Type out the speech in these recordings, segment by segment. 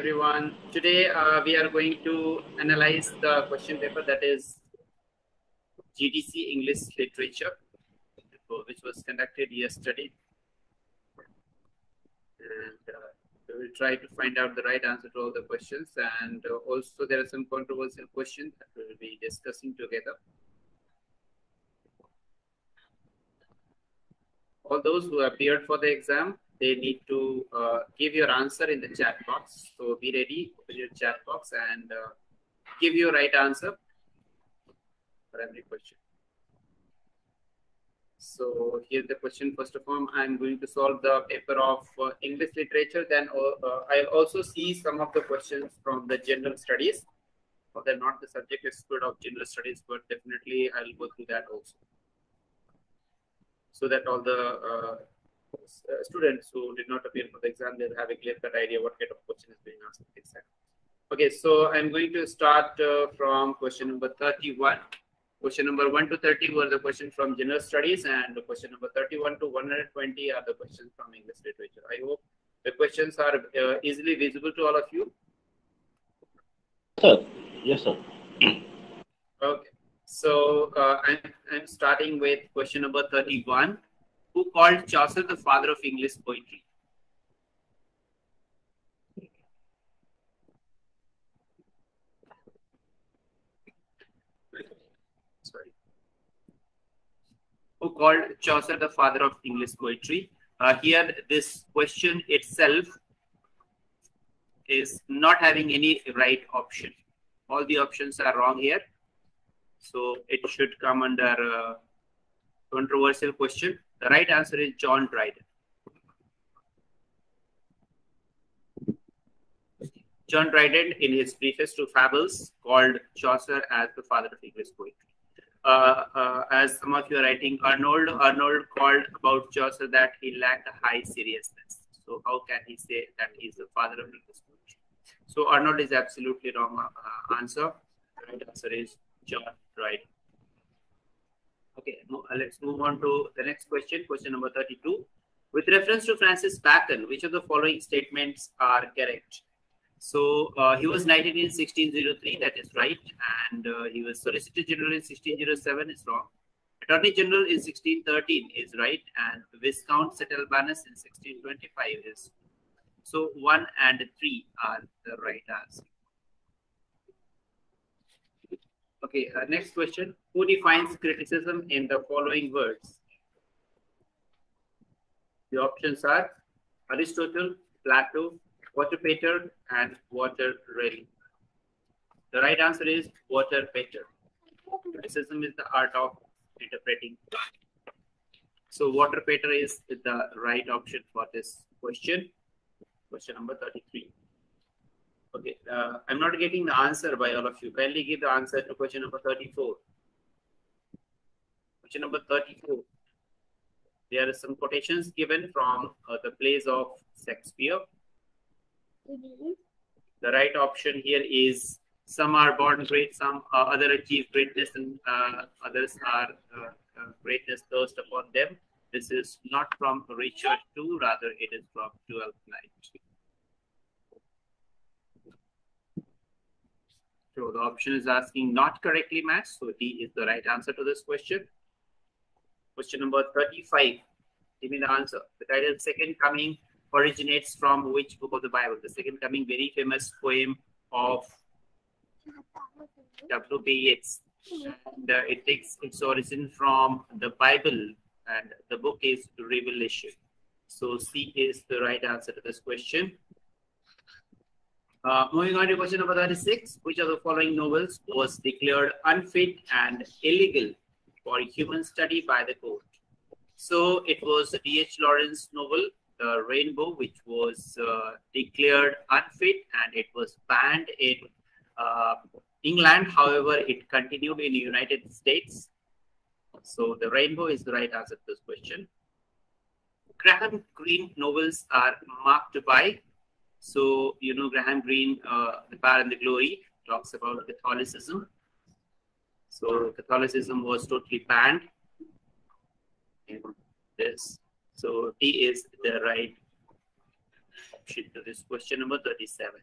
everyone. Today uh, we are going to analyze the question paper that is GDC English Literature, which was conducted yesterday. And uh, we will try to find out the right answer to all the questions. And uh, also there are some controversial questions that we will be discussing together. All those who appeared for the exam, they need to uh, give your answer in the chat box. So be ready, open your chat box and uh, give your right answer for every question. So here's the question. First of all, I'm going to solve the paper of uh, English literature. Then uh, uh, I'll also see some of the questions from the general studies. Although not the subject expert of general studies, but definitely I'll go through that also. So that all the uh, students who did not appear for the exam, they'll have a clear-cut idea what kind of question is being asked exactly. Okay, so I'm going to start uh, from question number 31. Question number 1 to 30 were the questions from general studies and question number 31 to 120 are the questions from English literature. I hope the questions are uh, easily visible to all of you. Sir, yes, sir. Okay, so uh, I'm, I'm starting with question number 31 who called Chaucer the father of English poetry. Sorry. Who called Chaucer the father of English poetry? Uh, here, this question itself is not having any right option. All the options are wrong here. So it should come under uh, controversial question. The right answer is John Dryden. John Dryden, in his preface to Fables, called Chaucer as the father of English poetry. Uh, uh, as some of you are writing, Arnold, Arnold called about Chaucer that he lacked a high seriousness. So how can he say that he's the father of English poetry? So Arnold is absolutely wrong uh, answer. The right answer is John Dryden. Okay, uh, let's move on to the next question, question number 32. With reference to Francis Bacon, which of the following statements are correct? So uh, he was knighted in 1603, that is right. And uh, he was Solicitor General in 1607, is wrong. Attorney General in 1613 is right. And Viscount St. In 1625 is. So 1 and 3 are the right answer. Okay, uh, next question. Who defines criticism in the following words? The options are Aristotle, Plato, Walter Pater, and Walter Raleigh. The right answer is Walter Pater. Criticism is the art of interpreting. So Walter Pater is the right option for this question. Question number 33. Okay, uh, I'm not getting the answer by all of you. Kindly give the answer to question number 34. Question number 34. There are some quotations given from uh, the plays of Shakespeare. Mm -hmm. The right option here is some are born great, some uh, other achieve greatness, and uh, others are uh, uh, greatness thirst upon them. This is not from Richard II, rather it is from 12th Night. So the option is asking not correctly matched. So D is the right answer to this question. Question number 35. Give me the answer. The title Second Coming originates from which book of the Bible? The Second Coming, very famous poem of W.B. Yeats. And uh, it takes its origin from the Bible and the book is Revelation. So C is the right answer to this question. Uh, moving on to question number 36. Which of the following novels was declared unfit and illegal for human study by the court? So it was D.H. Lawrence novel, The Rainbow, which was uh, declared unfit and it was banned in uh, England. However, it continued in the United States. So the Rainbow is the right answer to this question. Graham Greene novels are marked by so, you know, Graham Greene, uh, The Power and the Glory, talks about Catholicism. So, Catholicism was totally banned this. So, D is the right option to this question number 37.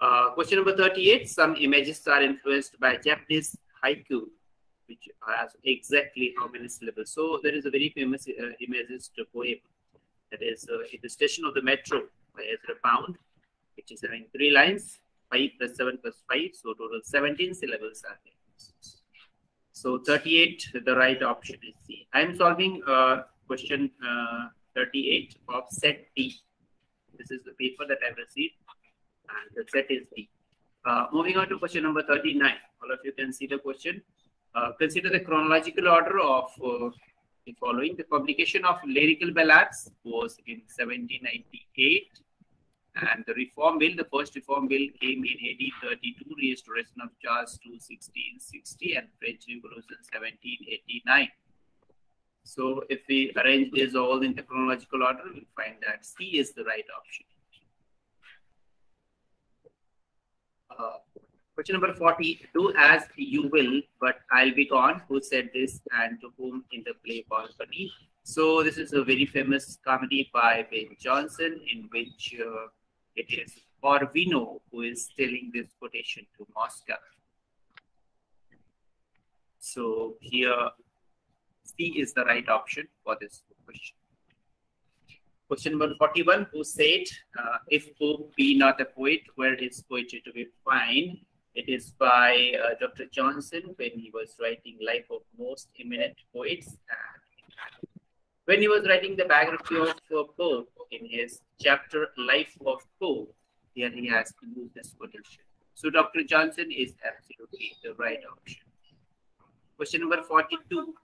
Uh, question number 38. Some images are influenced by Japanese haiku, which has exactly how many syllables. So there is a very famous uh, imagist poem that is uh, in the station of the metro by Ezra Pound, which is having three lines, 5 plus 7 plus 5, so total 17 syllables are there. So 38, the right option is C. I am solving uh, question uh, 38 of set D. This is the paper that I received and the set is D. Uh, moving on to question number 39. All of you can see the question. Uh, consider the chronological order of uh, the following. The publication of lyrical ballads was in 1798 and the reform bill, the first reform bill came in 1832, restoration of Charles to 1660 and French Revolution 1789. So if we arrange this all in the chronological order, we'll find that C is the right option. Uh, question number 40, do as you will, but I'll be gone. Who said this and to whom in the play Volpone? So this is a very famous comedy by Ben Jonson in which uh, it is Corvino who is telling this quotation to Mosca. So here C is the right option for this question. Question number 41, who said, uh, if Pope be not a poet, where is poetry to be found? It is by uh, Dr. Johnson when he was writing Life of Most Eminent Poets. And when he was writing the biography of uh, Pope in his chapter Life of Pope, here he has to used this quotation. So Dr. Johnson is absolutely the right option. Question number 42.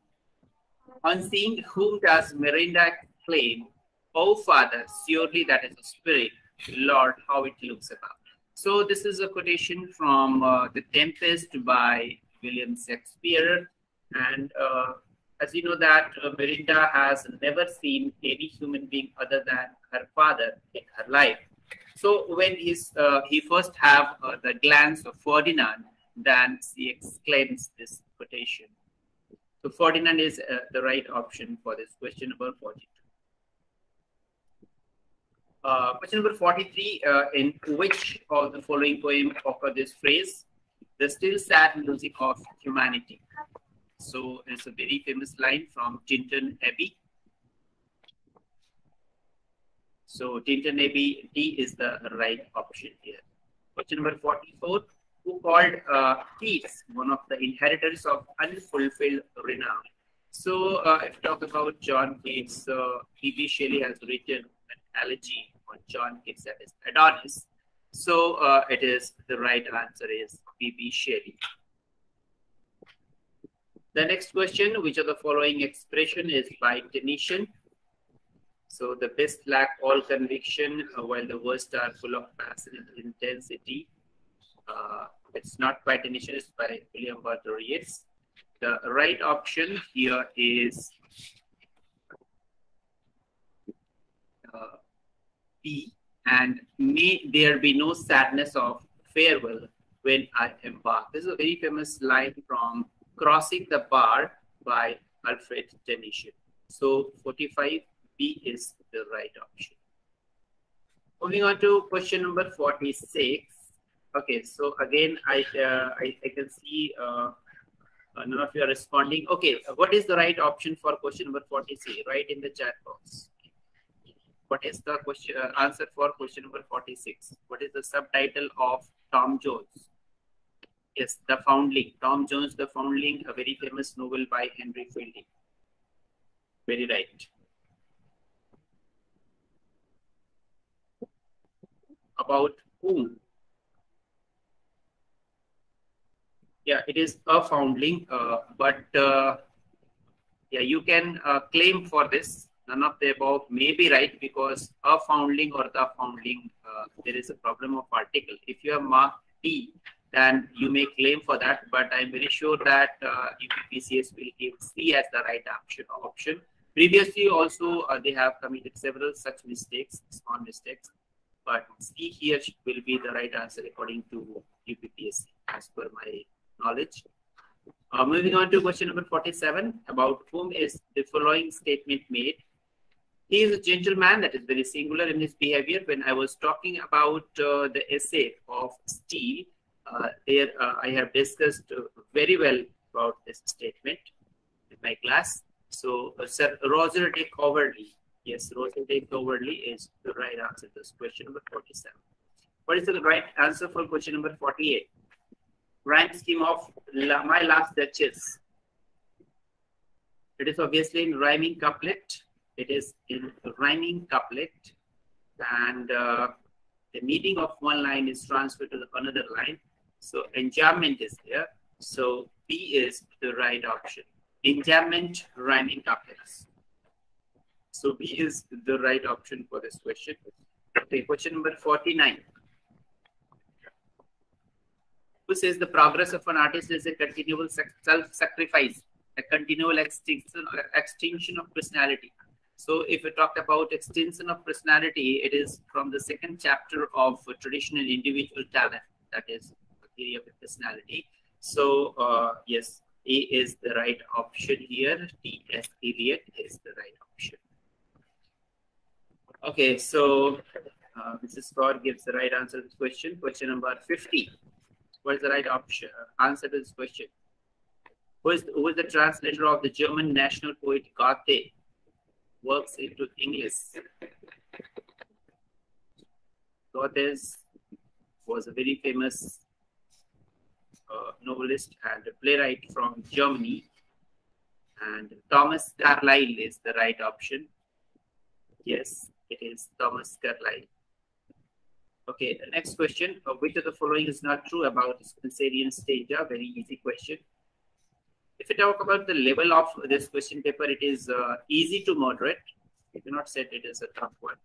On seeing whom does Miranda claim, Oh Father, surely that is a spirit, Lord, how it looks about. So this is a quotation from uh, The Tempest by William Shakespeare. And uh, as you know that uh, Miranda has never seen any human being other than her father in her life. So when uh, he first have uh, the glance of Ferdinand, then she exclaims this quotation. So Ferdinand is uh, the right option for this question number 42. Uh, question number 43, uh, in which of the following poem occur this phrase, the still sad music of humanity. So it's a very famous line from Tintern Abbey. So Tintern Abbey, D is the right option here. Question number 44, who called uh, Keats one of the inheritors of unfulfilled renown. So uh, if you talk about John Keats, uh, P.B. Shelley has written an elegy on John Keats that is Adonais. So uh, it is the right answer is P.B. Shelley. The next question, which of the following expression is by Tennyson? So the best lack all conviction, uh, while the worst are full of passionate intensity. Uh, it's not by Tennyson, it's by William Butler Yeats. The right option here is uh, B, and may there be no sadness of farewell when I embark. This is a very famous line from Crossing the Bar by Alfred Tennyson. So 45B is the right option. Moving on to question number 46. Okay, so again, I, uh, I, I, can see uh, uh, none of you are responding. Okay, what is the right option for question number 46? Write in the chat box. What is the question uh, answer for question number 46? What is the subtitle of Tom Jones? Yes, The Foundling. Tom Jones, The Foundling, a very famous novel by Henry Fielding. Very right. About whom? Yeah, it is a foundling, uh, but uh, yeah, you can uh, claim for this. None of the above may be right because a foundling or the foundling, uh, there is a problem of article. If you have marked T, then you may claim for that. But I'm very sure that uh, UPPCS will give C as the right option. option. Previously, also uh, they have committed several such mistakes, small mistakes. But C here will be the right answer according to UPPSC as per my knowledge. Uh, moving on to question number 47, about whom is the following statement made? he is a gentleman that is very singular in his behavior. When I was talking about uh, the essay of Steele, there uh, I have discussed uh, very well about this statement in my class. So, uh, Sir Roger de Coverley, yes, Roger de Coverley is the right answer to this question number 47. What is the right answer for question number 48? Rhyme scheme of La, My Last Duchess. It is obviously in rhyming couplet. It is in rhyming couplet. And uh, the meaning of one line is transferred to another line. So enjambment is there. So B is the right option. Enjambment rhyming couplets. So B is the right option for this question. Okay, question number 49. Who says the progress of an artist is a continual self-sacrifice, a continual extinction, extinction of personality. So if we talk about extinction of personality, it is from the second chapter of traditional individual talent, that is theory of personality. So uh, yes, A is the right option here. T.S. Eliot is the right option. Okay, so uh, Mrs. Scott gives the right answer to this question. Question number 50. What is the right option? Answer to this question. Who is, who is the translator of the German national poet Goethe? Works into English. Goethe was a very famous uh, novelist and playwright from Germany. And Thomas Carlyle is the right option. Yes, it is Thomas Carlyle. Okay, the next question. Uh, which of the following is not true about Spenserian stanza? Very easy question. If we talk about the level of this question paper, it is uh, easy to moderate. I do not say it is a tough one.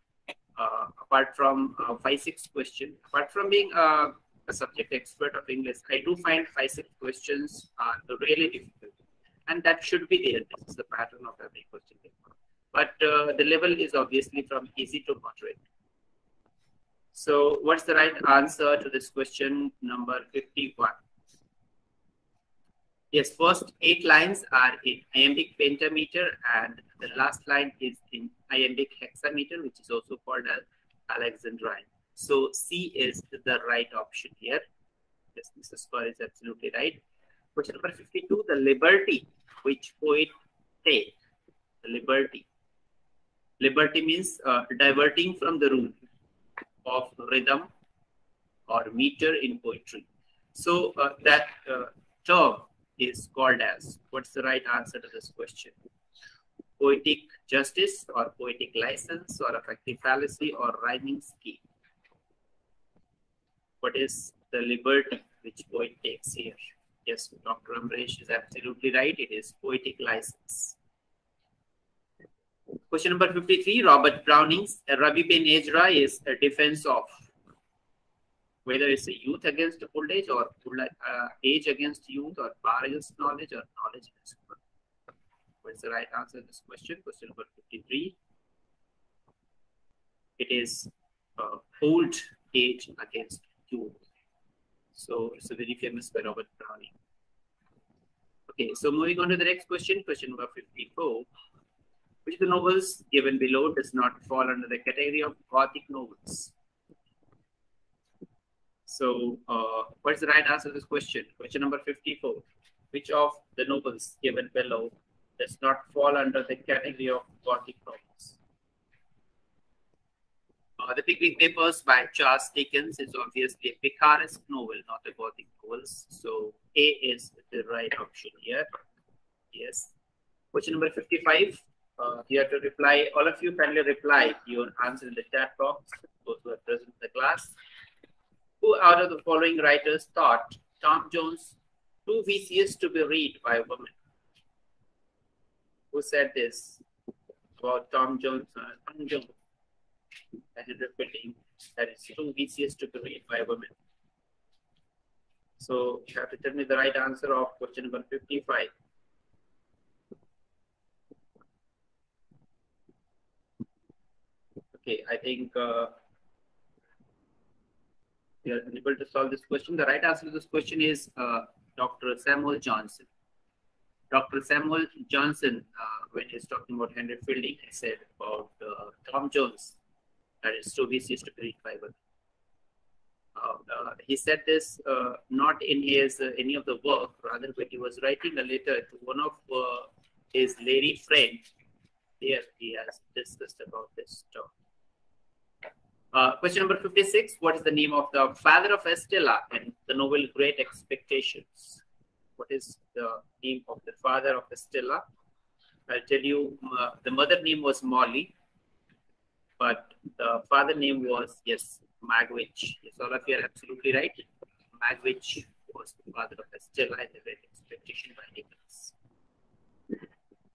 Uh, apart from uh, five, six question, apart from being uh, a subject expert of English, I do find five, six questions are really difficult. And that should be there. This is the pattern of every question paper. But uh, the level is obviously from easy to moderate. So what's the right answer to this question number 51? Yes, first eight lines are in iambic pentameter and the last line is in iambic hexameter, which is also called as Alexandrine. So C is the right option here. Yes, Mr. Score is absolutely right. Question number 52, the liberty which poet take. Liberty. Liberty means uh, diverting from the rule of rhythm or meter in poetry. So uh, that uh, term is called as, what's the right answer to this question? Poetic justice or poetic license or affective fallacy or rhyming scheme? What is the liberty which poet takes here? Yes, Dr. Amresh is absolutely right. It is poetic license. Question number 53, Robert Browning's Rabbi Ben Ezra is a defense of whether it's a youth against old age or uh, age against youth or power against knowledge or knowledge against power. What is the right answer to this question? Question number 53. It is uh, old age against youth. So it's a very famous by Robert Browning. Okay, so moving on to the next question, question number 54. Which of the novels given below does not fall under the category of Gothic novels? So, uh, what is the right answer to this question? Question number 54. Which of the novels given below does not fall under the category of Gothic novels? Uh, the Pickwick Papers by Charles Dickens is obviously a picaresque novel, not a Gothic novel. So, A is the right option here. Yes. Question number 55. Uh, you have to reply, all of you kindly reply your answer in the chat box, those who are present in the class. Who out of the following writers thought Tom Jones too vicious to be read by a woman? Who said this about Tom Jones? Uh, Tom Jones. I am repeating that it's too vicious to be woman. So you have to tell me the right answer of question number 55. Okay, I think uh, we are unable to solve this question. The right answer to this question is uh, Dr. Samuel Johnson. Dr. Samuel Johnson uh, when he's talking about Henry Fielding, he said about uh, Tom Jones, that is to Greek Bible. Uh, uh, he said this uh, not in his uh, any of the work, rather, but he was writing a letter to one of uh, his lady friends. Here he has discussed about this talk. Uh, question number 56. What is the name of the father of Estella in the novel Great Expectations? What is the name of the father of Estella? I'll tell you, the mother name was Molly, but the father name was, yes, Magwitch. Yes, all of you are absolutely right. Magwitch was the father of Estella in the Great Expectation by Dickens.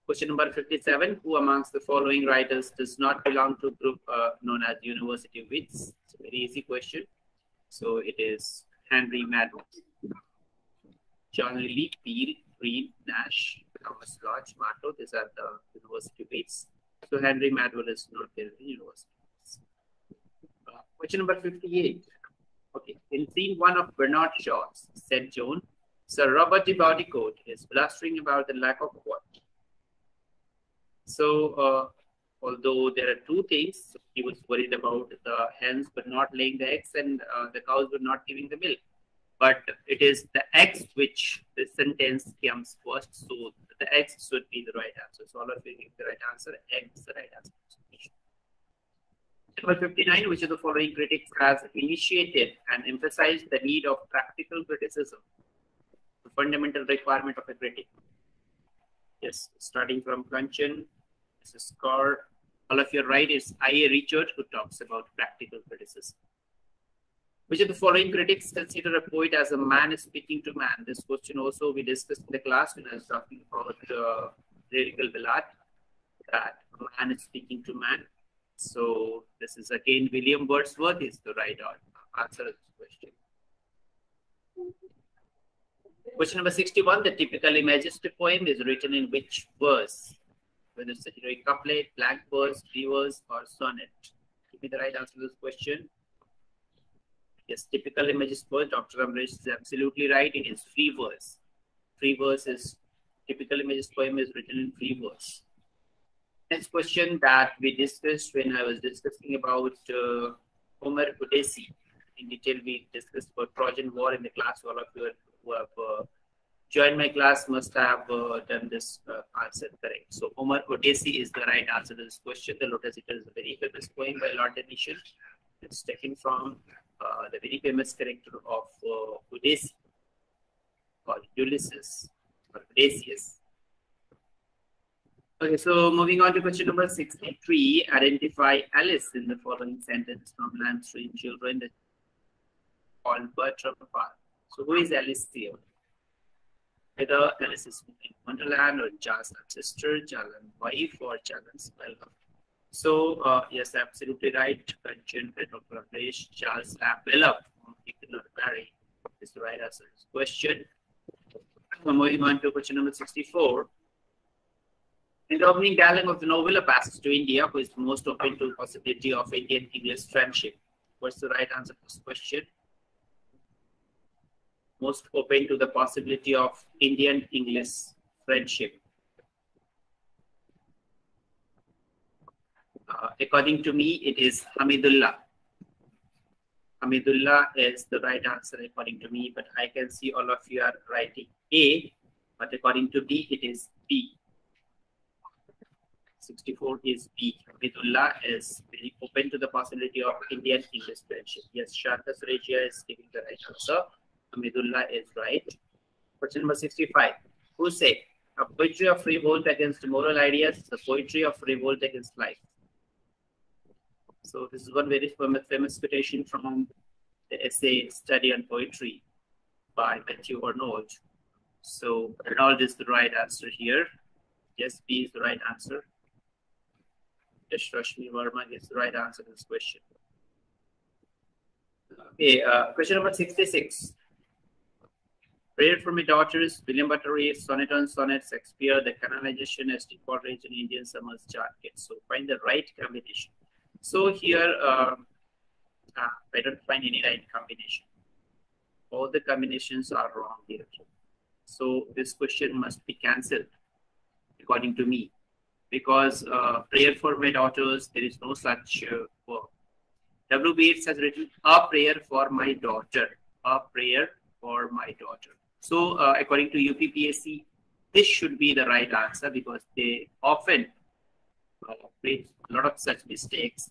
Question number 57. Who amongst the following writers does not belong to a group uh, known as University Wits? It's a very easy question. So it is Henry Madden, John Lyly, Peele, Greene, Nashe, Thomas Lodge, Marto. These are the University Wits. So Henry Medwall is not there in the University. Uh, question number 58. Okay, in scene one of Bernard Shaw's, Saint Joan, Sir Robert de Baudricourt is blustering about the lack of what? So, uh, although there are two things, he was worried about the hens but not laying the eggs and uh, the cows were not giving the milk. But it is the x which the sentence comes first. So the x should be the right answer. So all of you give the right answer. Eggs the right answer. Number 59, which of the following critics has initiated and emphasized the need of practical criticism, the fundamental requirement of a critic. Yes, starting from Kanchan, this is Kaur. All of your right is I.A. Richard, who talks about practical criticism. Which of the following critics consider a poet as a man speaking to man? This question also we discussed in the class when I was talking about uh, lyrical that man is speaking to man. So this is again William Wordsworth is the right answer to this question. Question number 61, the typical imagistic poem is written in which verse? Whether it's a heroic couplet, blank verse, free verse, or sonnet. Give me the right answer to this question. Yes, typical imagistic poem, Dr. Amresh is absolutely right. It is free verse. Free verse is, typical imagistic poem is written in free verse. Next question that we discussed when I was discussing about uh, Homer Odyssey. In detail, we discussed about Trojan War in the class. All of you who have uh, joined my class must have uh, done this uh, answer correct. So Homer Odyssey is the right answer to this question. The Lotus Eater is a very famous poem by Lord Tennyson. It's taken from uh, the very famous character of uh, Odyssey called Ulysses or Odysseus. Okay, so moving on to question number 63. Identify Alice in the following sentence from Lamb's Strange Children that called Bertram Park. So who is Alice here? Either Alice is in Wonderland or Charles' sister, Charles' wife, or Charles' well. So uh, yes, absolutely right. Charles Bella he could not is the right answer to this question. So moving on to question number 64. In the opening dialogue of the novel, a passage to India, who is most open to the possibility of Indian-English friendship. What's the right answer to this question? most open to the possibility of Indian English friendship. Uh, according to me, it is Hamidullah. Hamidullah is the right answer according to me, but I can see all of you are writing A, but according to B, it is B. 64 is B. Hamidullah is very open to the possibility of Indian English friendship. Yes, Shanta Surejia is giving the right answer. Hamidullah is right. Question number 65. Who said, a poetry of revolt against moral ideas a poetry of revolt against life. So this is one very famous, famous quotation from the essay Study on Poetry by Matthew Arnold. So Arnold is the right answer here. Yes, B is the right answer. Yes, Rashmi Verma is the right answer to this question. Okay, uh, question number 66. Prayer for My Daughters, William Buttery, Sonnet on Sonnet, Shakespeare, the canonization as Coleridge in Indian Summer's Jacket. So find the right combination. So here, uh, uh, I don't find any right combination. All the combinations are wrong here. So this question must be cancelled, according to me. because uh, prayer for my daughters, there is no such uh. W.B. Yeats has written a prayer for my daughter, a prayer for my daughter. So uh, according to UPPSC, this should be the right answer because they often uh, make a lot of such mistakes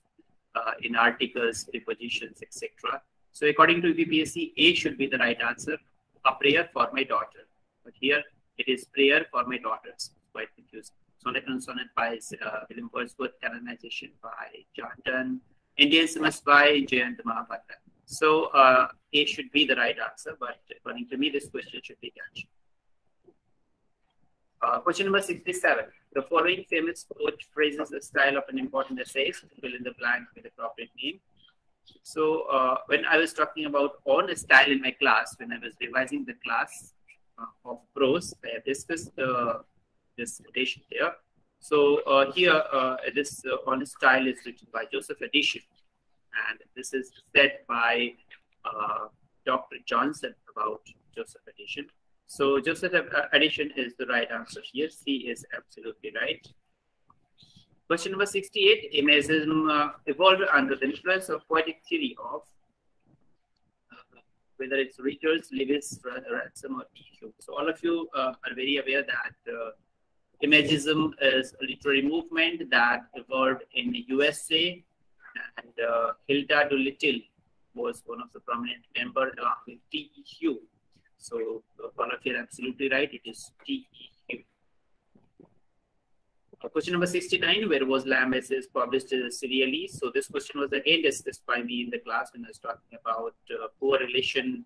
uh, in articles, prepositions, etc. So according to UPPSC, A should be the right answer, a prayer for my daughter. But here it is prayer for my daughters. Quite confusing. Sonnet and Sonnet by uh, William Wordsworth, canonization by John Donne, Indian Semester by Jayant Mahapatra. So uh, A should be the right answer, but according to me, this question should be catched. Uh, question number 67. The following famous quote phrases the style of an important essay. Fill in the blank with the appropriate name. So uh, when I was talking about on style in my class, when I was revising the class uh, of prose, I have discussed uh, this quotation here. So uh, here, uh, this on style is written by Joseph Addison, and this is said by Dr. Johnson about Joseph Addison. So Joseph Addison is the right answer here. C is absolutely right. Question number 68, Imagism uh, evolved under the influence of poetic theory of uh, whether it's Richards, Lewis, Ransom, or T. So all of you uh, are very aware that uh, Imagism is a literary movement that evolved in the USA and uh, Hilda Doolittle was one of the prominent members along with T.E. Hulme. So all of you are absolutely right. It is T.E. Hulme. Uh, question number 69, where was Lamb essays published serially? So this question was again discussed by me in the class when I was talking about uh, poor relation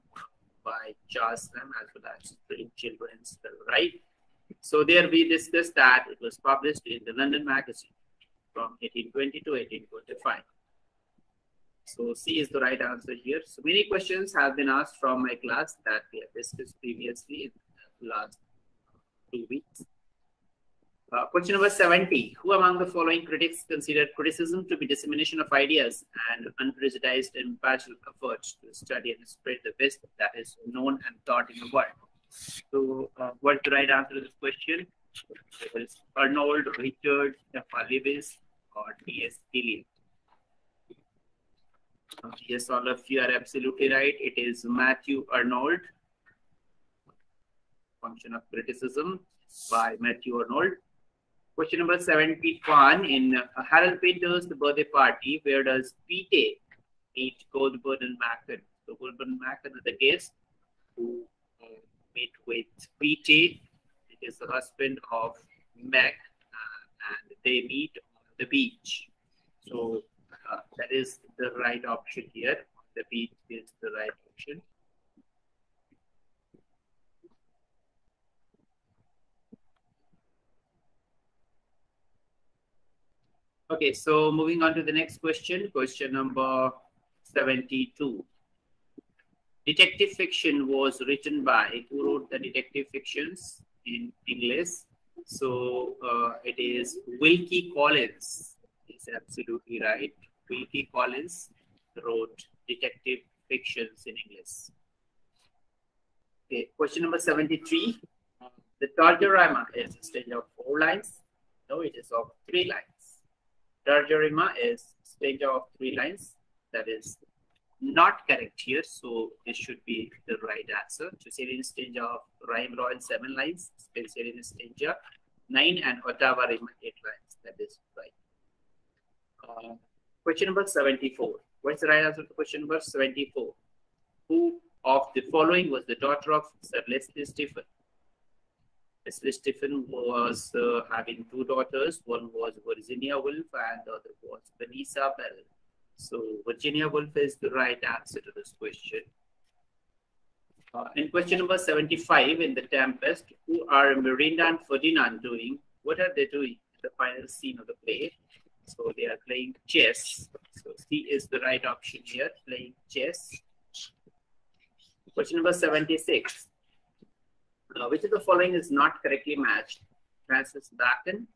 by Charles Lamb as well as children's right. So there we discussed that it was published in the London Magazine from 1820 to 1825. So C is the right answer here. So many questions have been asked from my class that we have discussed previously in the last two weeks. Uh, question number 70. Who among the following critics considered criticism to be dissemination of ideas and unprejudiced and impartial efforts to study and spread the best that is known and taught in the world? So uh, what's the right answer to this question? It is Arnold, Richard, F.R. Leavis, or T.S. Eliot. Yes, all of you are absolutely right. It is Matthew Arnold. Function of criticism by Matthew Arnold. Question number 71 in Harold Pinter's The Birthday Party, where does Pete meet Cuthbert and McCann? So Cuthbert and McCann are the guest who uh, meet with Pete. It is the husband of Meg, uh, and they meet on the beach. So that is the right option here. The beach is the right option. Okay, so moving on to the next question, question number 72. Detective fiction was written by, who wrote the detective fictions in English? So uh, it is Wilkie Collins. Is absolutely right. Wilkie Collins wrote detective fictions in English. Okay, question number 73. The Terza rima is a stage of four lines. No, it is of three lines. Terza rima is stage of three lines. That is not correct here. So this should be the right answer. Chaucerian stage of rhyme royal seven lines. Spenserian stage nine and Ottava rima eight lines. That is right. Uh, Question number 74. What's the right answer to question number 74? Who of the following was the daughter of Sir Leslie Stephen? Leslie Stephen was uh, having two daughters. One was Virginia Woolf and the other was Vanessa Bell. So Virginia Woolf is the right answer to this question. Uh, in question number 75 in The Tempest, who are Miranda and Ferdinand doing? What are they doing in the final scene of the play? So they are playing chess. So C is the right option here, playing chess. Question number 76. Uh, which of the following is not correctly matched? Francis Bacon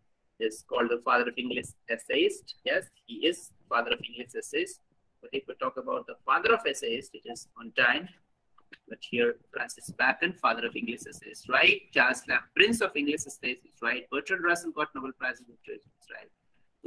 is called the father of English essayist. Yes, he is father of English essayist. But if we talk about the father of essayist, it is Montaigne. But here, Francis Bacon, father of English is right. Charles Lamb, prince of English is right. Bertrand Russell got Nobel Prize in Literature right.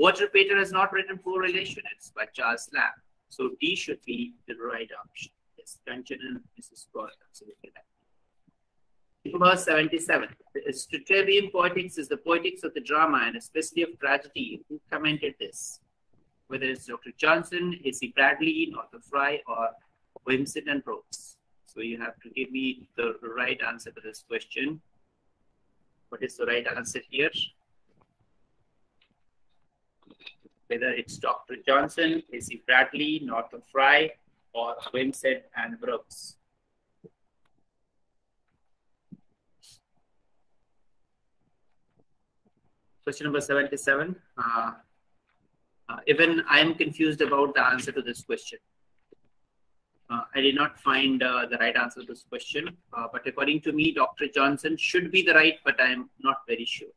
Walter Pater has not written Poor Relations by Charles Lamb. So D should be the right option. Yes, and Mrs. Scott, absolutely right. Verse 77. The Aristotelian poetics is the poetics of the drama and especially of tragedy. Who commented this? Whether it's Dr. Johnson, A.C. Bradley, Northrop Frye, or Wimsatt and Brooks. So you have to give me the right answer to this question. What is the right answer here? Whether it's Dr. Johnson, A.C. Bradley, Northrop Frye, or Wimsatt and Brooks. Question number 77. Uh, uh, even I am confused about the answer to this question. Uh, I did not find uh, the right answer to this question, uh, but according to me, Dr. Johnson should be the right, but I am not very sure.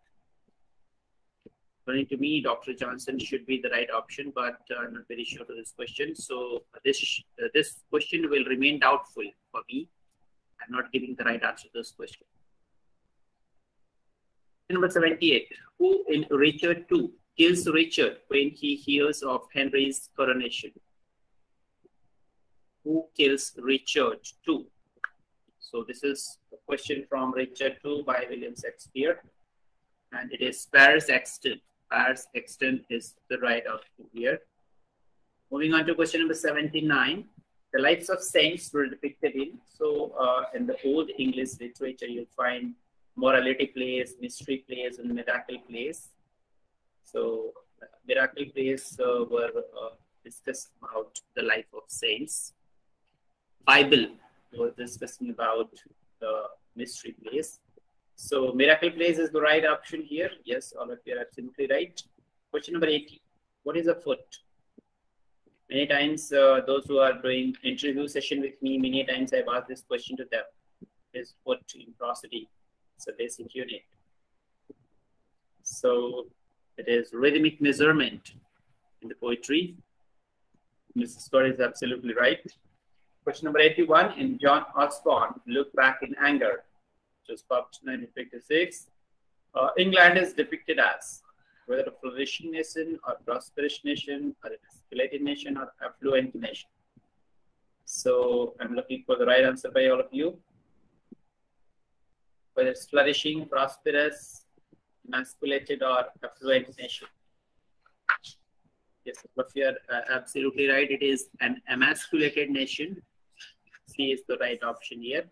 According to me, Dr. Johnson should be the right option, but uh, not very sure to this question. So this this question will remain doubtful for me. I'm not giving the right answer to this question. Number 78. Who in Richard II kills Richard when he hears of Henry's coronation? Who kills Richard II? So this is a question from Richard II by William Shakespeare. And it is Piers Exton. Piers Exton is the right option here. Moving on to question number 79. The lives of saints were depicted in. So uh, in the old English literature, you'll find morality plays, mystery plays, and miracle plays. So miracle plays uh, were uh, discussed about the life of saints. Bible was discussing about the mystery plays. So miracle plays is the right option here. Yes, all of you are absolutely right. Question number 80. What is a foot? Many times uh, those who are doing interview session with me, many times I've asked this question to them. Is foot in prosody? It's a basic unit. So it is rhythmic measurement in the poetry. Mrs. Scott is absolutely right. Question number 81 in John Osborne, Look Back in Anger, which was published in 1956. Uh, England is depicted as whether a flourishing nation or prosperous nation or an escalated nation or affluent nation. So I'm looking for the right answer by all of you whether it's flourishing, prosperous, emasculated, or affluent nation. Yes, but you are uh, absolutely right. It is an emasculated nation. C is the right option here.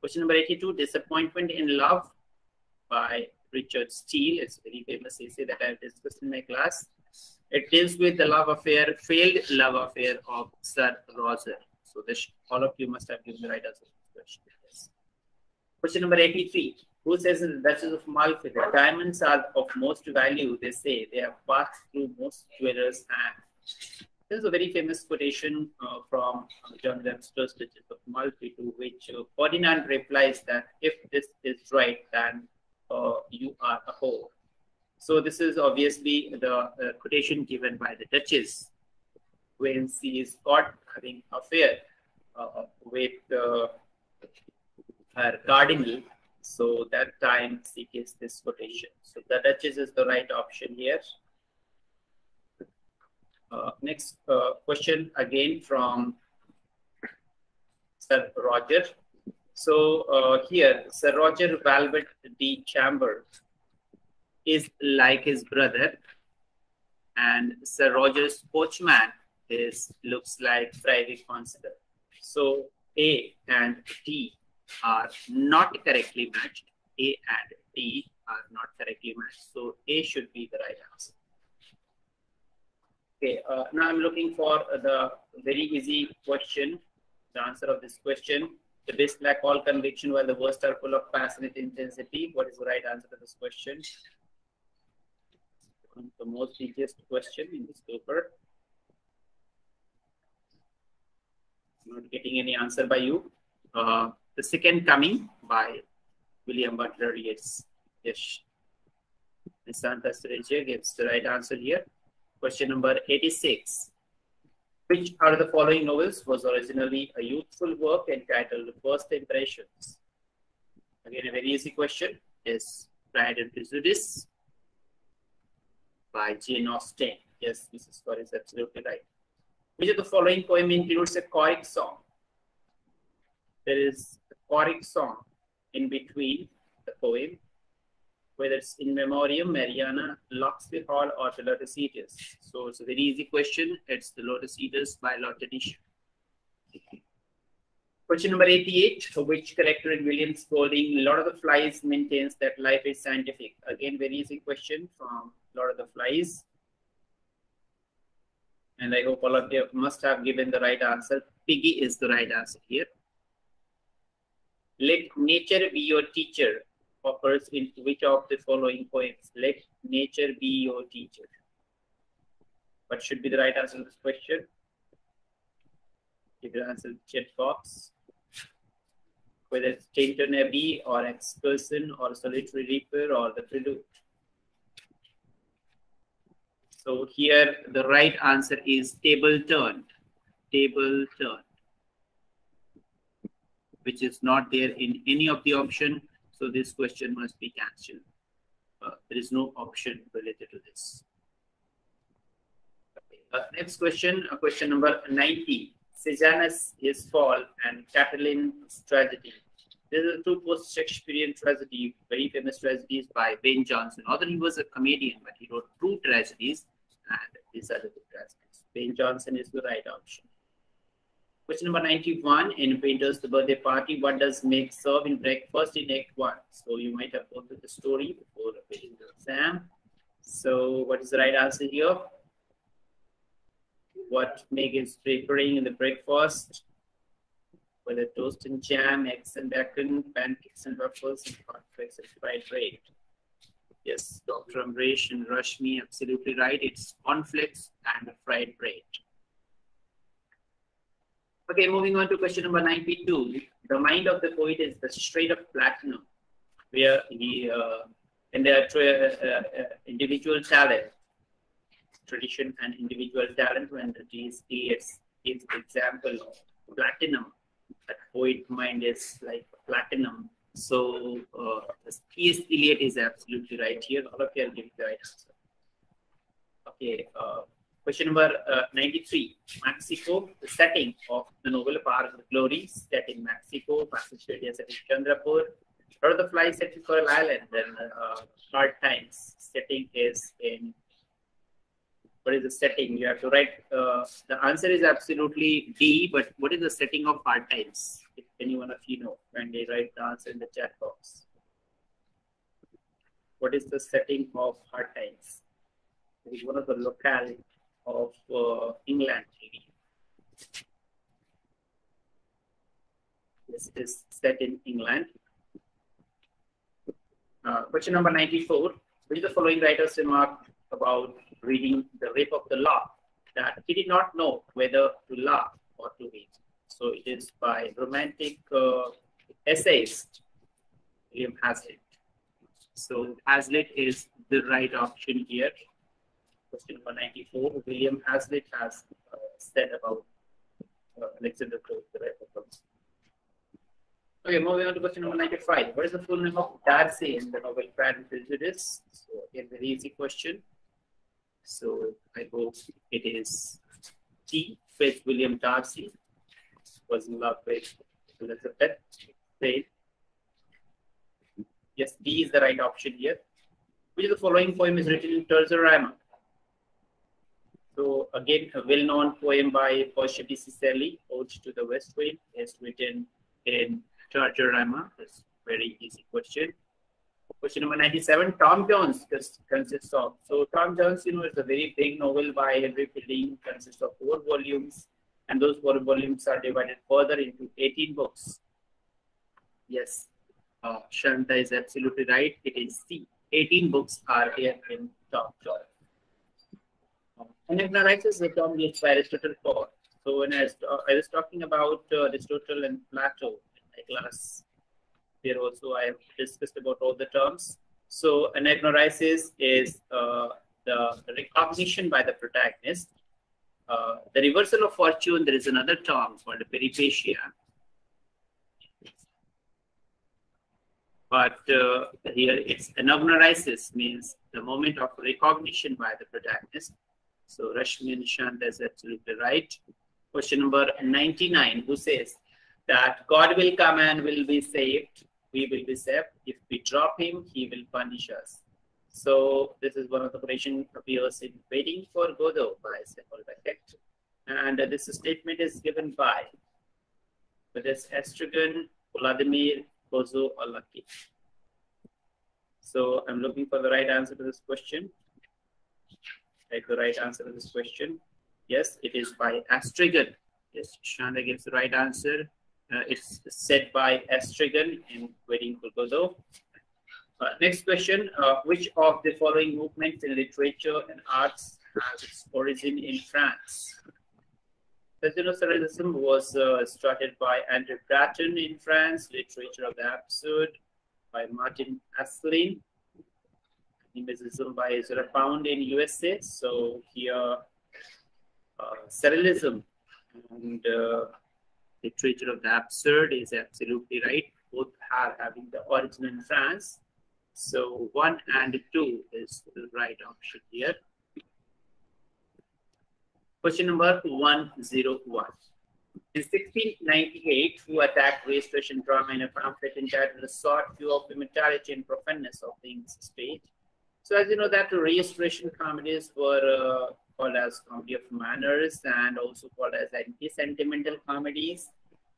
Question number 82, Disappointment in Love by Richard Steele. It's a very famous essay that I've discussed in my class. It deals with the love affair, failed love affair of Sir Roger. So this, all of you must have given the right answer to this question. Question number 83. Who says in the Duchess of Malfi that diamonds are of most value? They say they have passed through most jewelers' hands. This is a very famous quotation uh, from uh, John Webster's Duchess of Malfi, to which uh, Ferdinand replies that if this is right, then uh, you are a whore. So this is obviously the uh, quotation given by the Duchess when she is caught having affair uh, with her cardinal. So that time she gives this quotation. So the Duchess is the right option here. Uh, next uh, question again from Sir Roger. So uh, here, Sir Roger Valbert de Chamber is like his brother, and Sir Roger's coachman is looks like Private Consider. So A and D are not correctly matched. A and D are not correctly matched. So A should be the right answer. Okay, uh, now I'm looking for the very easy question, the answer of this question. The best lack all conviction while the worst are full of passionate intensity. What is the right answer to this question? The most easiest question in this paper. Not getting any answer by you. Uh, the Second Coming by William Butler Yeats. Yes. Santa Sergio gives the right answer here. Question number 86. Which out of the following novels was originally a youthful work entitled First Impressions? Again, a very easy question is Pride and Prejudice by Jane Austen. Yes, Mrs. Corey is absolutely right. Which of the following poem includes a choric song? There is a choric song in between the poem whether it's in memoriam, Mariana, Locksley Hall, or the Lotus Eaters. So it's a very easy question. It's the Lotus Eaters by Lotte Question number 88. Which character in Williams Golding, Lord of the Flies maintains that life is scientific? Again, very easy question from Lord of the Flies. And I hope all of you must have given the right answer. Piggy is the right answer here. Let nature be your teacher occurs in which of the following poems? Let nature be your teacher. What should be the right answer to this question? The answer chat box. Whether it's Tintern Abbey or Excursion or Solitary Reaper or the Prelude. So here the right answer is table turned. Table turned. Which is not there in any of the option so this question must be cancelled. Uh, there is no option related to this. Uh, next question, uh, question number 90. Sejanus, his fall, and Catiline's tragedy. These are two post-Shakespearean tragedy, very famous tragedies by Ben Jonson. Although he was a comedian, but he wrote two tragedies, and these are the two tragedies. Ben Jonson is the right option. Question number 91 in Pinter's The Birthday Party. What does Meg serve in breakfast in Act 1? So you might have through the story before reading the exam. So what is the right answer here? What Meg is preparing in the breakfast? Whether toast and jam, eggs and bacon, pancakes and waffles, and cornflakes and fried bread. Yes, Dr. Amresh and Rashmi, absolutely right. It's cornflakes and fried bread. Okay, moving on to question number 92. The mind of the poet is the strait of platinum, where he, uh, in their uh, uh, individual talent, tradition and individual talent, when the GST is, is example of platinum, that poet mind is like platinum. So uh, T.S. Eliot is absolutely right here. All of you are giving the right answer. Okay, uh, Question number uh, 93. Mexico, the setting of the novel Paths of the Glory, set in Mexico, Passage set in Chandrapur. Flies set in Coral Island, then uh, Hard Times setting is in what is the setting? You have to write. Uh, the answer is absolutely D, but what is the setting of hard times? If any one of you know, when they write the answer in the chat box. What is the setting of hard times? It is one of the locale of uh, England. This is set in England. Uh, question number 94. Which of the following writers remarked about reading The Rape of the Lock that he did not know whether to laugh or to read. So it is by romantic uh, essayist William Hazlitt. So Hazlitt is the right option here question number 94, William Hazlitt has uh, said about uh, Alexander Pope, the of Okay, moving on to question number 95. What is the full name of Darcy in the novel Pride and Prejudice? So, again, very easy question. So, I hope it is T. With William Darcy. Was in love with Elizabeth. Faith. Yes, D is the right option here. Which of the following poem is written in terza rima? So again, a well-known poem by Percy Bysshe Shelley, Ode to the West Wind, is written in Rima. It's very easy question. Question number 97, Tom Jones consists of. So Tom Jones, you know, is a very big novel by Henry Fielding, consists of four volumes, and those four volumes are divided further into 18 books. Yes, uh, Shanta is absolutely right. It is C. 18 books are here in Tom Jones. Anagnorisis is a term used by Aristotle for. So when I was, uh, I was talking about uh, Aristotle and Plato in my class, here also I have discussed about all the terms. So anagnorisis is uh, the recognition by the protagonist uh, the reversal of fortune, there is another term called peripeteia. But uh, here it's anagnorisis means the moment of recognition by the protagonist. So Rashmi Nishant is absolutely right. Question number 99, who says that God will come and will be saved. We will be saved. If we drop him, he will punish us. So this is one of the quotation appears in Waiting for Godot by Samuel Beckett. And this statement is given by it's Estragon, Vladimir, Pozzo, Lucky. So I'm looking for the right answer to this question. Take the right answer to this question. Yes, it is by Estragon. Yes, Shanda gives the right answer. Uh, it's said by Estragon in for Godot. Uh, next question, uh, which of the following movements in literature and arts has its origin in France? Surrealism was uh, started by André Breton in France, Literature of the Absurd by Martin Esslin, Imagism by Ezra Pound in USA. So here, uh, Surrealism and uh, Literature of the Absurd is absolutely right. Both are having the origin in France. So one and two is the right option here. Question number 101. In 1698, who attacked restoration drama in a pamphlet entitled The Short View of Immortality and Profaneness of the English State. So as you know that the restoration comedies were uh, called as comedy of manners and also called as anti-sentimental comedies.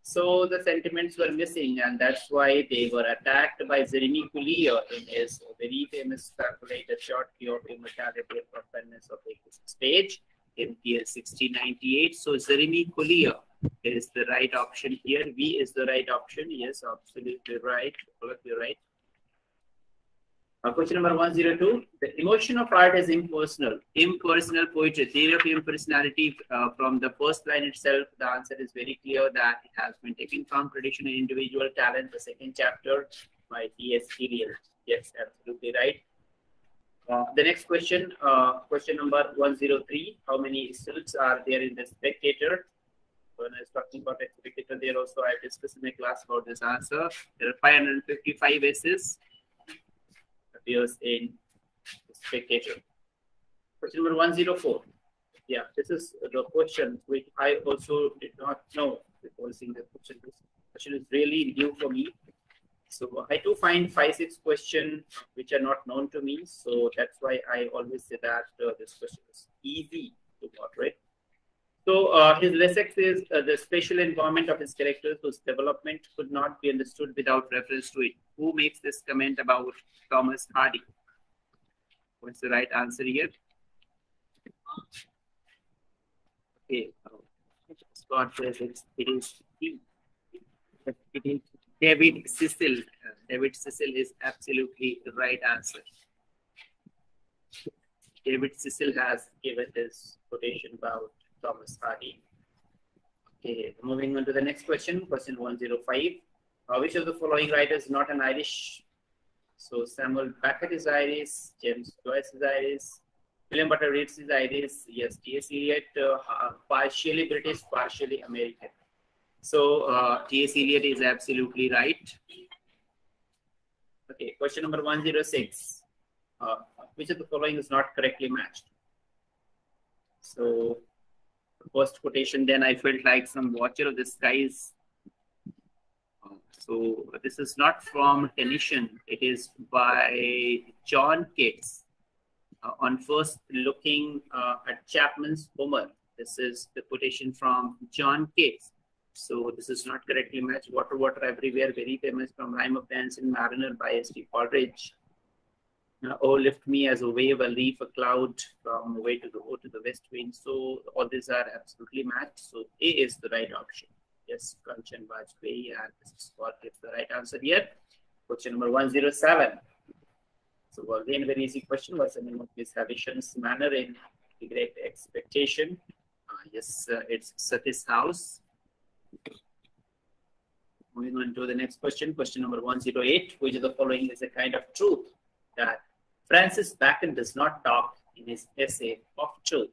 So the sentiments were missing, and that's why they were attacked by Jeremy Collier in his very famous calculated short view of immortality and profaneness of the stage in year 1698. So Jeremy Collier is the right option here. V is the right option. Yes, absolutely right. Absolutely right. Uh, question number 102. The emotion of art is impersonal. Impersonal poetry, theory of impersonality uh, from the first line itself, the answer is very clear that it has been taken from tradition and individual talent, the second chapter by T.S. Eliot. Yes, absolutely right. Uh, the next question, uh, question number 103. How many stilts are there in the spectator? When I was talking about the spectator, there also I discussed in my class about this answer. There are 555 S's appears in spectator. Question number 104. Yeah, this is the question which I also did not know before seeing the question. This question is really new for me. So I do find five, six questions which are not known to me. So that's why I always say that uh, this question is easy to moderate. So uh, his Wessex is uh, the special environment of his characters whose development could not be understood without reference to it. Who makes this comment about Thomas Hardy? What's the right answer here? Okay, Scott says it, it is It is David Cecil. Uh, David Cecil is absolutely the right answer. David Cecil has given this quotation about Thomas Hardy. Okay, moving on to the next question, question 105. Uh, which of the following writers is not an Irish? So Samuel Beckett is Irish, James Joyce is Irish, William Butler Yeats is Irish, yes, T.S. Eliot, uh, partially British, partially American. So uh, T.S. Eliot is absolutely right. Okay, question number 106. Uh, which of the following is not correctly matched? So first quotation, then I felt like some watcher of the skies. So this is not from Tennyson. It is by John Keats. Uh, on first looking uh, at Chapman's Homer. This is the quotation from John Keats. So this is not correctly matched. Water, water everywhere, very famous from Rime of Dancing Mariner by S.T. Coleridge. Uh, oh, lift me as a wave, a leaf, a cloud from away to the Ode to the west wind. So all these are absolutely matched. So A is the right option. Yes, Kanchan Vajpayee, and this is what is the right answer here. Question number 107. So again, very easy question. What's the name of this Havishams manor in the Great Expectation? Uh, yes, uh, it's Satis House. Moving on to the next question, question number 108. Which of the following is a kind of truth that Francis Bacon does not talk in his essay of truth.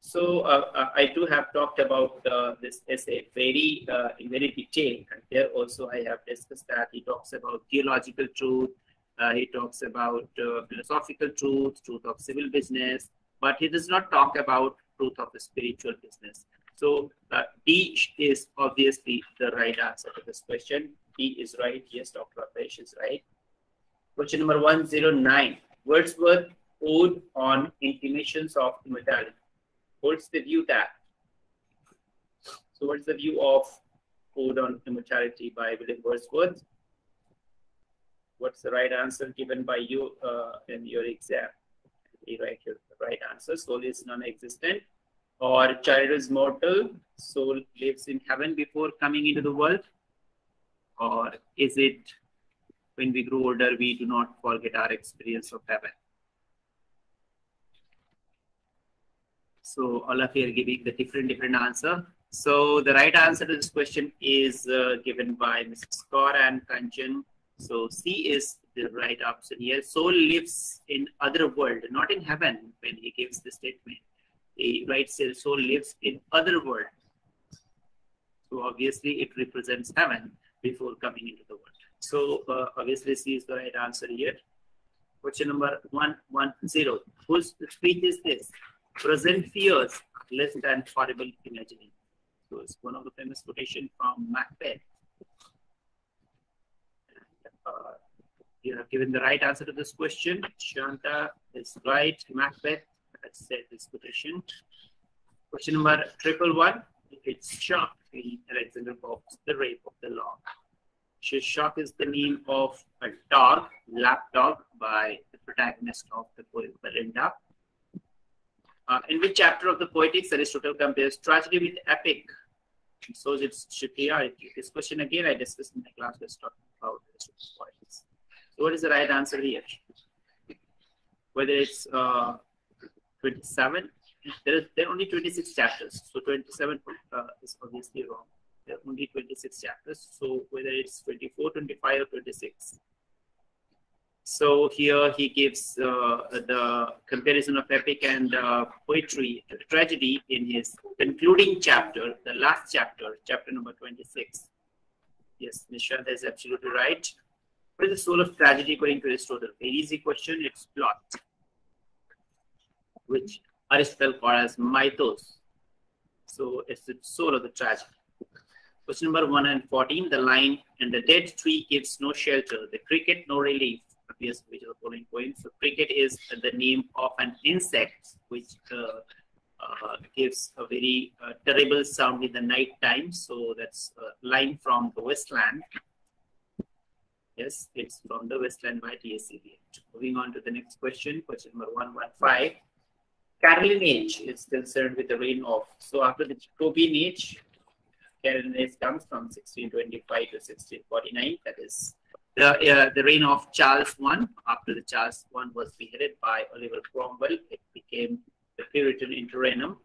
So uh, uh, I too have talked about uh, this essay very uh, in very detail, and here also I have discussed that he talks about theological truth, uh, he talks about uh, philosophical truth, truth of civil business, but he does not talk about truth of the spiritual business. So D is obviously the right answer to this question. D is right. Yes, Dr. Apesh is right. Question number 109. Wordsworth ode on intimations of immortality. What's the view that? So what's the view of ode on immortality by William Wordsworth? What's the right answer given by you uh, in your exam? You write your right answer. Soul is non-existent. Or child is mortal. Soul lives in heaven before coming into the world. Or is it when we grow older, we do not forget our experience of heaven? So all of you are giving the different different answer. So the right answer to this question is uh, given by Mrs. Kaur and Kanchan. So C is the right option here. Soul lives in other world, not in heaven when he gives the statement. He writes soul lives in other world. So obviously it represents heaven before coming into the world. So uh, obviously C is the right answer here. Question number 110. Whose speech is this? present fears less than horrible imagining. So it's one of the famous quotation from Macbeth. Uh, you have given the right answer to this question. Shanta is right. Macbeth has said this quotation. Question number triple one. It's Shock in Alexander Pope's The Rape of the Lock. Shock is the name of a dog, lap dog, by the protagonist of the poem Belinda. Uh, in which chapter of the Poetics Aristotle compares tragedy with epic? So its superiority. This question again I discussed in my class. Let's talk about Aristotle's Poetics. So what is the right answer here? Whether it's uh, 27, there, is, there are only 26 chapters. So 27 uh, is obviously wrong. There are only 26 chapters. So whether it's 24, 25, or 26. So here he gives uh, the comparison of epic and uh, poetry, tragedy in his concluding chapter, the last chapter, chapter number 26. Yes, Nishant is absolutely right. What is the soul of tragedy according to Aristotle? Very easy question, it's plot, which Aristotle calls as mythos. So it's the soul of the tragedy. Question number 1 and 14, the line, and the dead tree gives no shelter, the cricket no relief, appears which is the following point. So cricket is the name of an insect which uh, uh, gives a very uh, terrible sound in the night time. So that's a line from the Wasteland. Yes, it's from the Wasteland by T.S. Eliot. Moving on to the next question, question number 115. Caroline age is concerned with the reign of. So after the Jacobean Caroline comes from 1625 to 1649. That is the, uh, the reign of Charles I. After the Charles I was beheaded by Oliver Cromwell, it became the Puritan interregnum.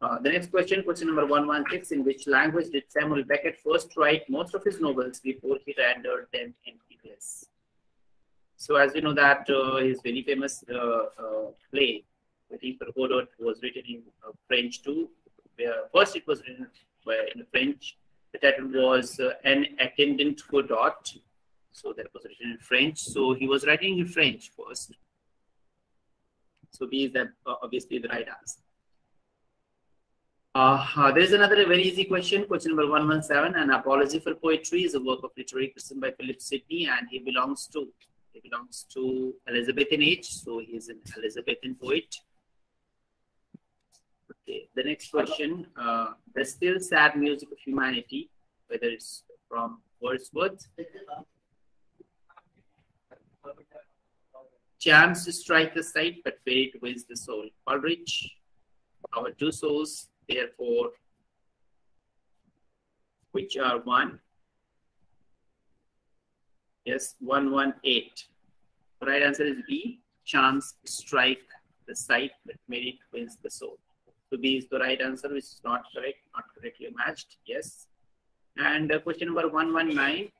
Uh, the next question, question number 116, in which language did Samuel Beckett first write most of his novels before he rendered them in English? So as you know that uh, his very famous uh, uh, play, Waiting for Godot, was written in uh, French too. Where first it was written in French, the title was uh, An Attendant for Dot. So that was written in French. So he was writing in French first. So B is uh, obviously the right answer. Uh, there is another very easy question, question number 117. An Apology for Poetry is a work of literary criticism by Philip Sidney, and he belongs to he belongs to Elizabethan age, so he is an Elizabethan poet. Okay, the next question, uh, the still sad music of humanity, whether it's from Wordsworth, Chance to strike the sight, but fate wins the soul. Coleridge, our two souls, therefore, which are one. Yes, 118. The right answer is B. Chance strike the sight, but merit wins the soul. So B is the right answer, which is not correct, not correctly matched. Yes. And uh, question number 119,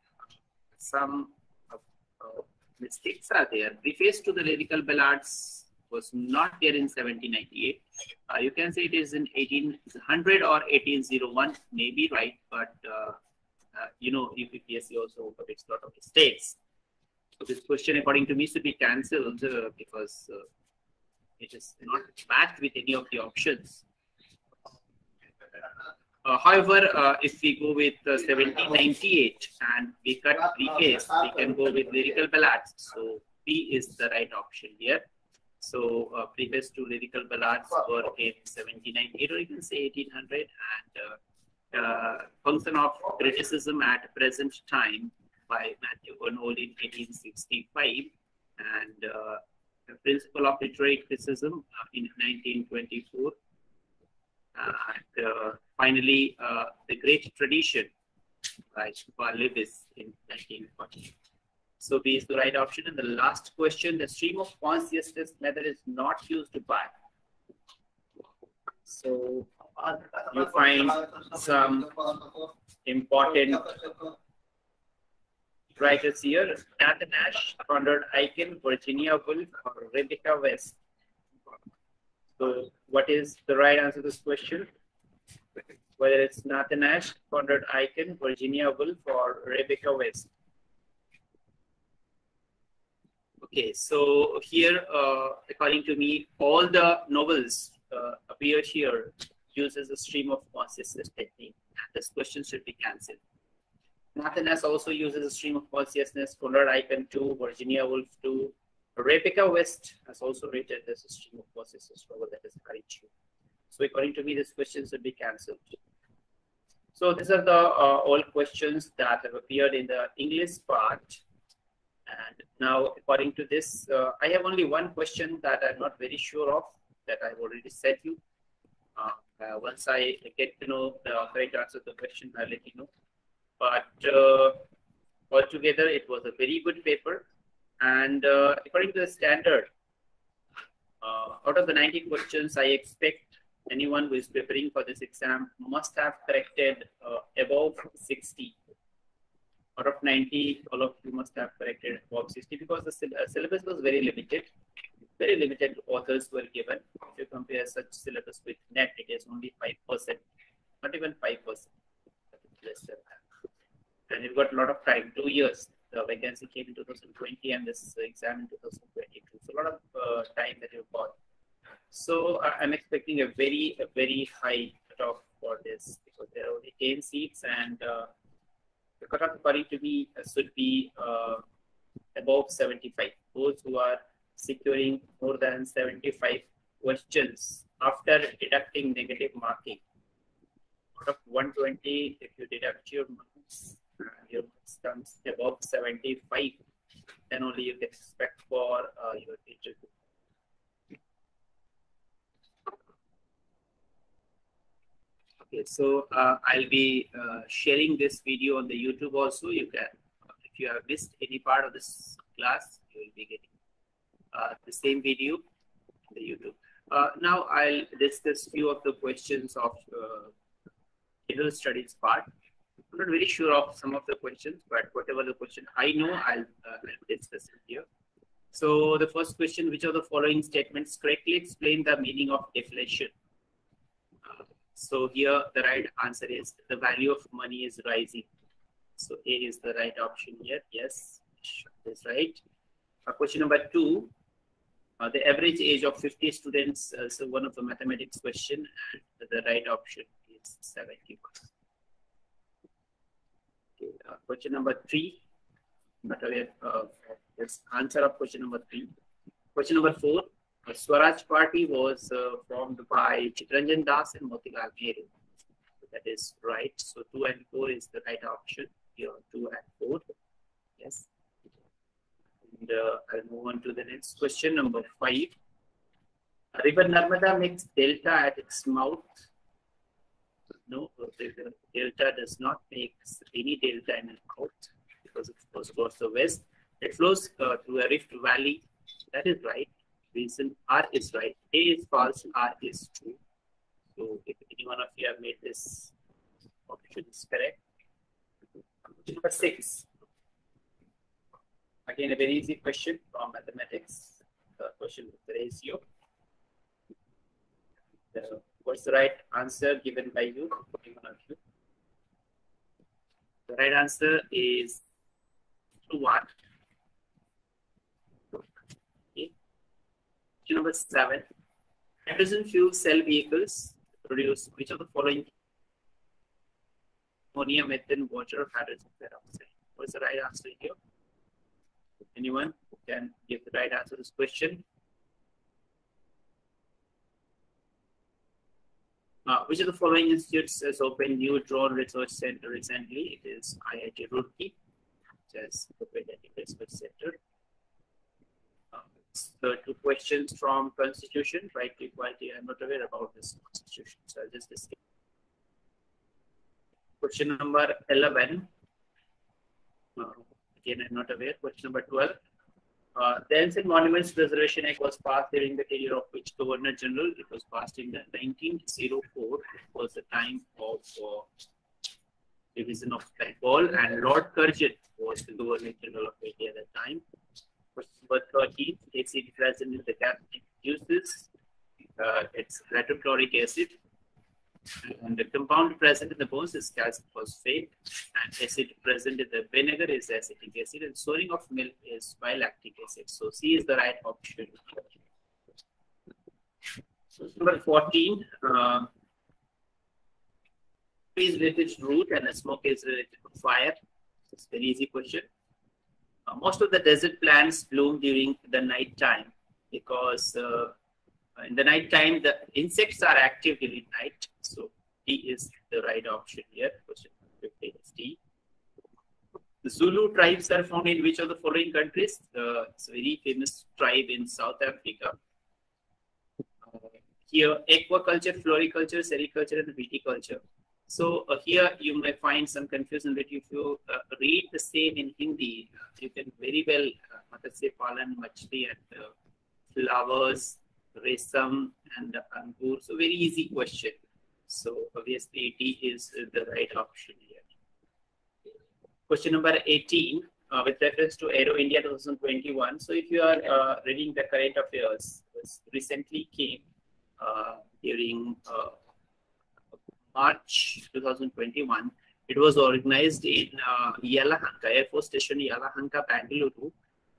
some uh, uh, mistakes are there. Preface to the lyrical ballads was not there in 1798. Uh, you can say it is in 1800 or 1801, maybe right, but uh, uh, you know, UPPSC also commits a lot of mistakes. So this question, according to me, should be cancelled because it is not matched with any of the options. Uh, however, uh, if we go with uh, 1798 and we cut preface, we can go with lyrical ballads. So B is the right option here. So uh, preface to lyrical ballads were in 1798 or you can say 1800 and uh, uh, function of criticism at present time by Matthew Arnold in 1865 and uh, the principle of literary criticism in 1924 and uh, finally, uh, the great tradition by Leavis in 1940. So B is the right option. And the last question, the stream of consciousness method is not used by. So you find some important writers here. Nathan Asch, Conrad Aiken, Virginia Woolf, or Rebecca West. So what is the right answer to this question? Whether it's Nathan Asch, Conrad Aiken, Virginia Woolf, or Rebecca West. Okay, so here, uh, according to me, all the novels uh, appear here uses a stream of consciousness technique. This question should be cancelled. Nathan Asch also uses a stream of consciousness, Conrad Aiken too, Virginia Woolf too, Rebecca West has also rated this stream of consciousness novel that is true. So according to me, this question should be cancelled. So these are the uh, all questions that have appeared in the English part. And now, according to this, uh, I have only one question that I'm not very sure of that I've already said you. Uh, uh once I get to know the correct answer to the question, I'll let you know. But uh, altogether, it was a very good paper. And uh, according to the standard, uh, out of the 90 questions, I expect anyone who is preparing for this exam must have corrected uh, above 60. Out of 90, all of you must have corrected above 60 because the uh, syllabus was very limited. Very limited authors were given. If you compare such syllabus with NET, it is only 5%, not even 5%. And you've got a lot of time, two years the vacancy came in 2020 and this exam in 2022. So a lot of uh, time that you've got. So I'm expecting a very, a very high cutoff for this because there are only 10 seats and uh, the cutoff according to uh, should be uh, above 75. Those who are securing more than 75 questions after deducting negative marking. Out of 120, if you deduct your marks, your comes above 75, then only you can expect for uh, your interview. Okay, so uh, I'll be uh, sharing this video on the YouTube also. You can, if you have missed any part of this class, you will be getting uh, the same video on the YouTube. Uh, now I'll discuss few of the questions of uh, general studies part. I'm not very sure of some of the questions, but whatever the question I know, I'll, uh, I'll discuss it here. So the first question, which of the following statements correctly explain the meaning of deflation? Uh, so here the right answer is the value of money is rising. So A is the right option here. Yes, that's right. Uh, question number two, uh, the average age of 50 students, uh, so one of the mathematics question, and the right option is 71. Okay, uh, question number three. But uh, let's answer of question number three. Question number four. Uh, Swaraj Party was uh, formed by Chittaranjan Das and Motilal Nehru. That is right. So two and four is the right option. Here, two and four. Yes. And uh, I'll move on to the next question, number five. River Narmada makes delta at its mouth no, the delta does not make any delta in the north because it flows towards the west. It flows uh, through a rift valley. That is right. Reason R is right. A is false. R is true. So if any one of you have made this option is correct. Number six. Again, a very easy question from mathematics. The question with ratio. The, what's the right answer given by you? The right answer is one. Okay. Number seven. Hydrogen fuel cell vehicles produce which of the following ammonia, methane, water, hydrogen peroxide? What's the right answer here? Anyone can give the right answer to this question? Uh, which of the following institutes has opened new drone research center recently? It is IIT Roorkee, which has opened a research center. Uh, the two questions from Constitution, right to equality. I'm not aware about this Constitution, so I'll just discuss. Question number 11. Uh, again, I'm not aware. Question number 12. Uh, the Ancient Monuments Preservation Act was passed during the tenure of which Governor General? It was passed in the 1904. It was the time of uh, division of Bengal, and Lord Curzon was the Governor General of India at that time. Question number 13. Acid present in the gastric juices. Uh, it's hydrochloric acid. And the compound present in the bones is calcium phosphate, and acid present in the vinegar is acetic acid, and souring of milk is by lactic acid. So C is the right option. So number 14, uh, is related to root and smoke is related to fire. It's a very easy question. Uh, most of the desert plants bloom during the night time because uh, in the night time, the insects are active during night. So D is the right option here. Question 15 is D. The Zulu tribes are found in which of the following countries? Uh, it's a very famous tribe in South Africa. Uh, here, aquaculture, floriculture, sericulture, and viticulture. So uh, here you may find some confusion that if you uh, read the same in Hindi, you can very well uh, Matsya Palan, Machli, and uh, flowers, Resam and Angur. So very easy question. So obviously D is the right option here. Question number 18 uh, with reference to Aero India 2021. So if you are uh, reading the current affairs, recently came uh, during uh, March 2021. It was organized in uh, Yelahanka, Air Force Station Yelahanka, Bangalore.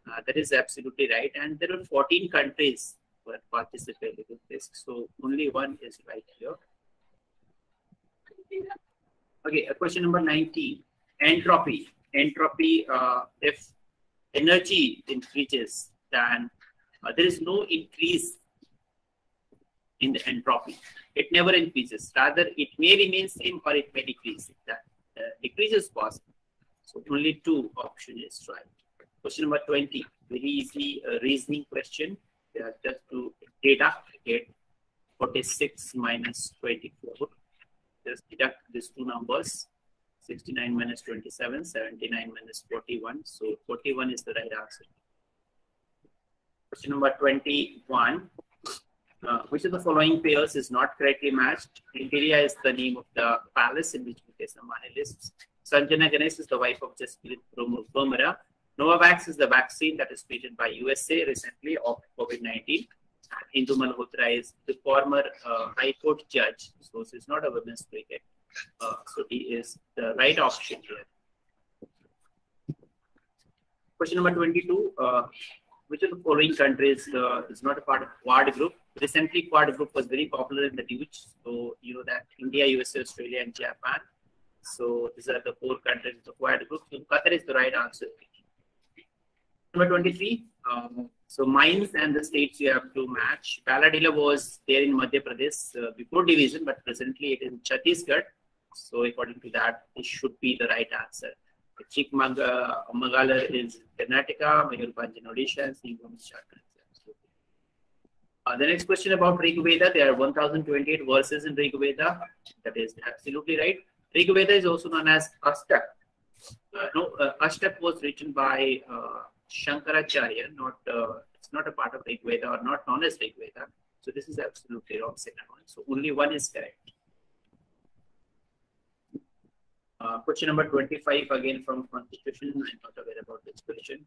Uh, that is absolutely right. And there were 14 countries were participating in this. So only one is right here. Okay, question number 19. Entropy. Entropy, uh, if energy increases, then uh, there is no increase in the entropy. It never increases. Rather, it may remain same or it may decrease. That uh, decrease is possible. So only two option is right. Question number 20. Very easy uh, reasoning question uh, just to deduct it 46 minus 24 just deduct these two numbers 69 minus 27 79 minus 41 so 41 is the right answer question number 21 uh, which of the following pairs is not correctly matched? Antilia is the name of the palace in which Mukesh Ambani lives. Sanjana Ganesan is the wife of Jasprit Bumrah. Novavax is the vaccine that is created by USA recently of COVID-19. Indu Malhotra is the former uh, High Court judge, so it's not a women's cricket. Uh, so he is the right option here. Question number 22. Uh, which of the following countries uh, is not a part of Quad group? Recently, Quad group was very popular in the news. So, you know that India, USA, Australia, and Japan. So, these are the four countries of the Quad group. So, Qatar is the right answer. Number 23. Um, so mines and the states you have to match. Bailadila was there in Madhya Pradesh uh, before division, but presently it is in Chhattisgarh. So according to that, this should be the right answer. Chikmagalur is Karnataka, Mayurbhanj in Odisha, and is Uh, the next question about Rig Veda. There are 1028 verses in Rig Veda. That is absolutely right. Rig Veda is also known as Ashtak. Uh, no, uh, Ashtak was written by uh, Shankaracharya, not uh, it's not a part of Rig Veda or not known as Rig Veda. So this is absolutely wrong. Second one. So only one is correct. Uh, question number 25 again from Constitution. I'm not aware about this question.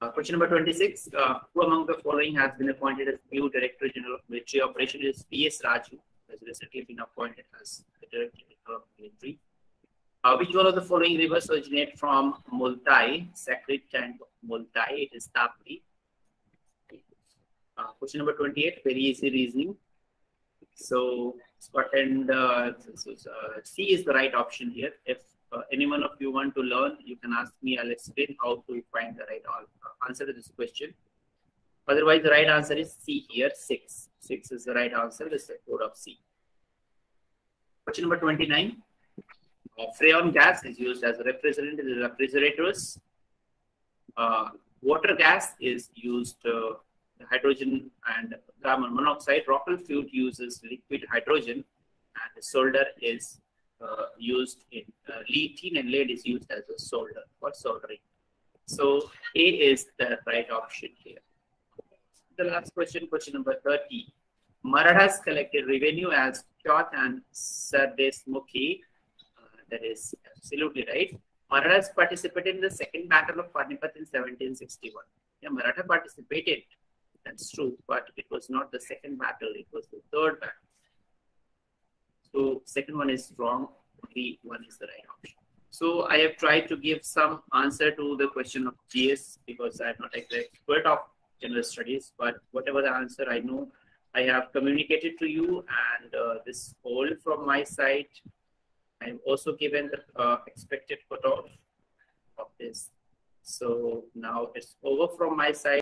Uh, question number 26. Uh, who among the following has been appointed as new Director General of Military Operations? P.S. Raju has recently been appointed as the Director. Uh, which one of the following rivers originate from Multai, Sacred and Multai? It is Tapti. Uh, question number 28, very easy reasoning. So Scotland, uh, so, uh, C is the right option here. If uh, any one of you want to learn, you can ask me. I'll explain how to find the right uh, answer to this question. Otherwise, the right answer is C here, 6. 6 is the right answer. This is the code of C. Question number 29. Uh, freon gas is used as a refrigerant in refrigerators. Uh, water gas is used uh, hydrogen and carbon monoxide. Rocket fuel uses liquid hydrogen and the solder is uh, used in uh, lead, tin and lead is used as a solder for soldering. So A is the right option here. The last question, question number 30. Marathas collected revenue as Chauth and Sardeshmukhi. That is absolutely right. Marathas participated in the second battle of Panipat in 1761. Yeah, Maratha participated that's true, but it was not the second battle, it was the third battle. So second one is wrong, the one is the right option. So I have tried to give some answer to the question of GS because I'm not expert of general studies, but whatever the answer I know, I have communicated to you and uh, this all from my side. I've also given the uh, expected cutoff of this. So now it's over from my side.